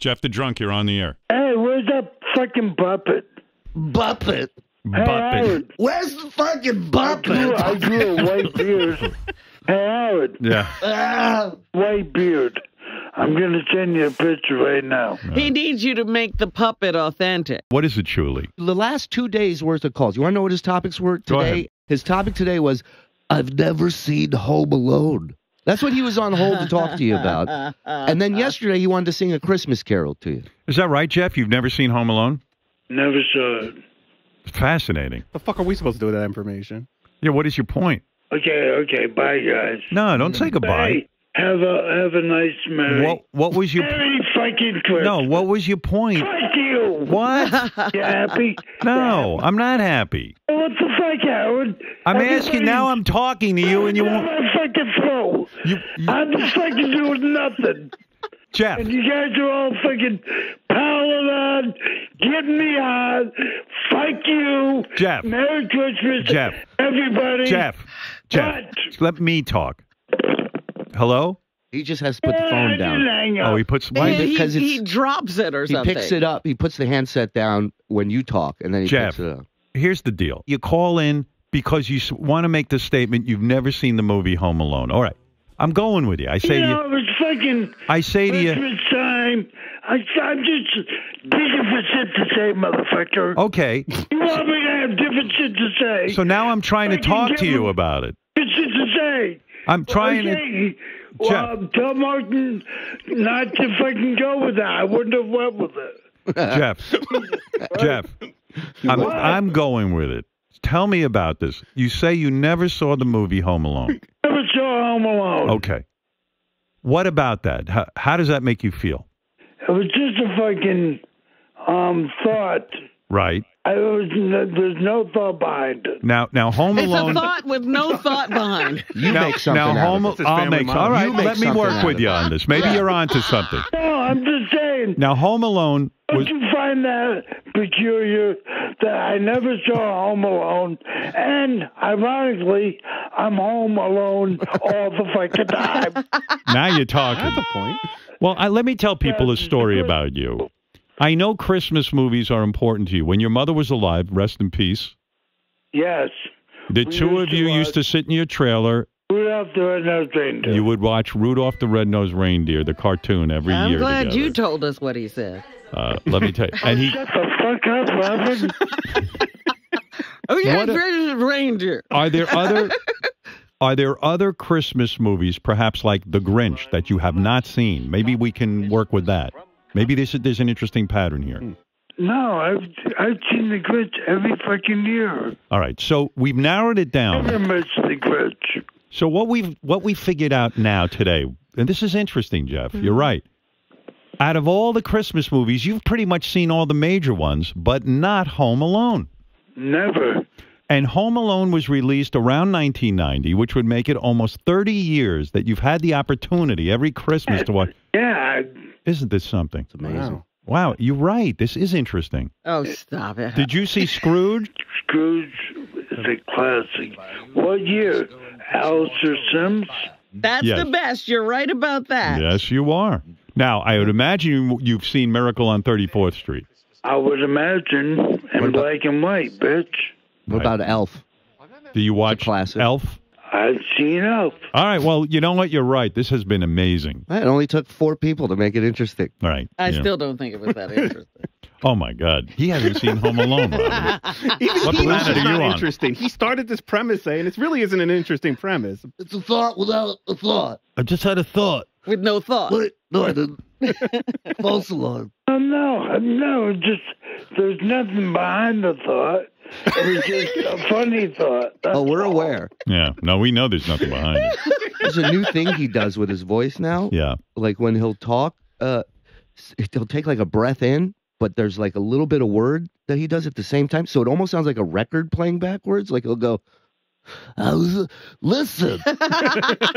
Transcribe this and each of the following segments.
Jeff the drunk, you're on the air. Hey, where's that fucking puppet? Buppet. Hey, Buppet. Howard. Where's the fucking I grew, I Buppet? grew a white beard. Hey, Howard. Yeah. Ah, White beard. I'm going to send you a picture right now. He needs you to make the puppet authentic. What is it, Shuli? the last two days worth of calls. You want to know what his topics were Go today? ahead. His topic today was, "I've never seen Home Alone." That's what he was on hold to talk to you about. And then yesterday he wanted to sing a Christmas carol to you. Is that right, Jeff? You've never seen Home Alone? Never saw it. Fascinating. The fuck are we supposed to do with that information? Yeah, what is your point? Okay, okay. Bye, guys. No, don't say goodbye. Hey, have a have a nice Merry. What what was your Merry fucking Christmas. No, what was your point? Fuck you. What? You happy? No, I'm not happy. What the fuck, Howard? I'm Everybody- asking now I'm talking to you and you Down won't my fucking throat. you, you I'm just fucking doing nothing. Jeff. And you guys are all fucking piling on, getting me on. Fuck you. Jeff. Merry Christmas, Jeff. everybody. Jeff. Jeff. What? Let me talk. Hello? He just has to put the uh, phone down. Oh, he puts why he, because he it's- drops it or He something. He picks it up. He puts the handset down when you talk, and then he Jeff. picks it up. Here's the deal. You call in because you want to make the statement you've never seen the movie Home Alone. All right. I'm going with you. I say you to you it was fucking I say to you time. I, I'm just digging for shit to say, motherfucker. Okay. You want me to have different shit to say? So now I'm trying to talk to you about it. Good shit to say. I'm trying to okay. Jeff. Well, tell Martin not to fucking go with that. I wouldn't have went with it. Jeff. Jeff. I'm I'm going with it. Tell me about this. You say you never saw the movie Home Alone. Never saw Home Alone. Okay. What about that? How, how does that make you feel? It was just a fucking um, thought. Right. I was there's no thought behind it. Now now Home Alone. It's a thought with no thought behind. You now, make something now out Home of it. I'll make model. all right. You make let me work with you on this. Maybe Yeah. you're onto something. No, I'm just saying. Now Home Alone was Don't you find that peculiar that I never saw Home Alone, and ironically, I'm home alone all the fucking time. now you're talking. That's a point. Well, I, let me tell people a story about you. I know Christmas movies are important to you. When your mother was alive, rest in peace. Yes, The We two used of to you used to sit in your trailer. Rudolph the Red-Nosed Reindeer. You would watch Rudolph the Red-Nosed Reindeer, the cartoon, every year. I'm glad together. you told us what he said. Uh, let me tell you. And he Shut the fuck up, Robin. Oh yeah, What a- Red Reindeer. are there other are there other Christmas movies, perhaps like The Grinch, that you have not seen? Maybe we can work with that. Maybe there's there's an interesting pattern here. no, I've I've seen the Grinch every fucking year. All right, so we've narrowed it down. Never missed the Grinch. So what we've what we figured out now today, and this is interesting, Jeff. You're mm-hmm. right. Out of all the Christmas movies, you've pretty much seen all the major ones, but not Home Alone. Never. And Home Alone was released around 1990, which would make it almost 30 years that you've had the opportunity every Christmas to watch. Yeah, Isn't this something? It's amazing. Wow, you're right. This is interesting. Oh, stop it. Did you see Scrooge? Scrooge is a classic. What year? Alastair Sims? That's Yes. the best. You're right about that. Yes, you are. Now, I would imagine you- you've seen Miracle on 34th Street. I would imagine in about- black and white, bitch. What about Elf? Do you watch classic. Elf? I've seen Elf. All right. Well, you know what? You're right. This has been amazing. It only took four people to make it interesting. All right. I yeah. still don't think it was that interesting. Oh my God. He hasn't seen Home Alone. Even What planet are you on? interesting. He started this premise saying it really isn't an interesting premise. It's a thought without a thought. I just had a thought. With no thought. Wait, no, I didn't. False alarm. Oh, no, no, just there's nothing behind the thought. It was just a funny thought. That's Oh, we're all. aware. Yeah. No, we know there's nothing behind it. There's a new thing he does with his voice now. Yeah. Like when he'll talk, uh, he'll take like a breath in, but there's like a little bit of word that he does at the same time. So it almost sounds like a record playing backwards. Like he'll go, was, listen.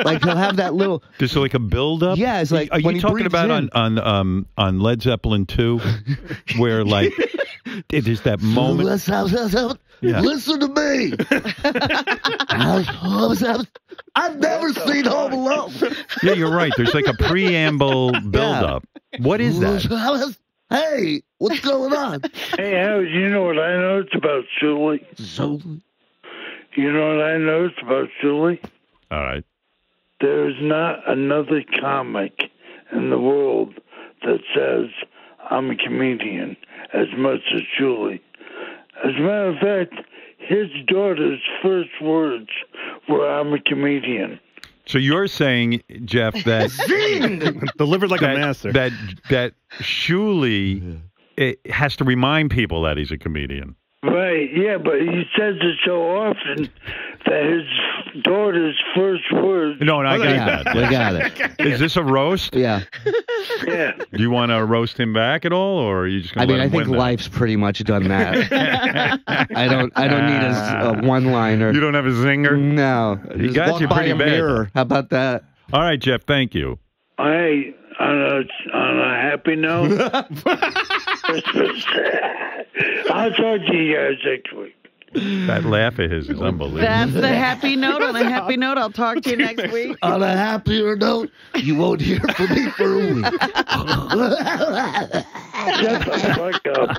like he'll have that little, Just like a build up. yeah, it's like Are you talking about in. on on um on Led Zeppelin 2 where like it is that moment Listen, Yeah. listen to me. I've never seen Home Alone. Yeah, you're right. There's like a preamble build up. What is that? Hey, what's going on? Hey, Howard, you know what I noticed about Shuli? So, You know what I noticed about Shuli? All right. There's not another comic in the world that says I'm a comedian as much as Shuli. As a matter of fact, his daughter's first words were I'm a comedian. So you're saying, Jeff, that Delivered like a master. that that Shuli it has to remind people that he's a comedian. Right, yeah, but he says it so often that his daughter's first words, No, no, I got yeah, that. we got it. Is this a roast? Yeah. yeah. Do you want to roast him back at all, or are you just I going to mean, let I him think win that? life's pretty much done that. I don't. I don't need a, a ah. one-liner. You don't have a zinger. No, He Just got walk you pretty a bad. mirror. How about that? All right, Jeff. Thank you. Hey, on a, on a happy note, I'll talk to you guys next week. That laugh of his is unbelievable. That's the happy note. On a happy note, I'll talk to you next week. On a happier note, you won't hear from me for a week. Shut the fuck up.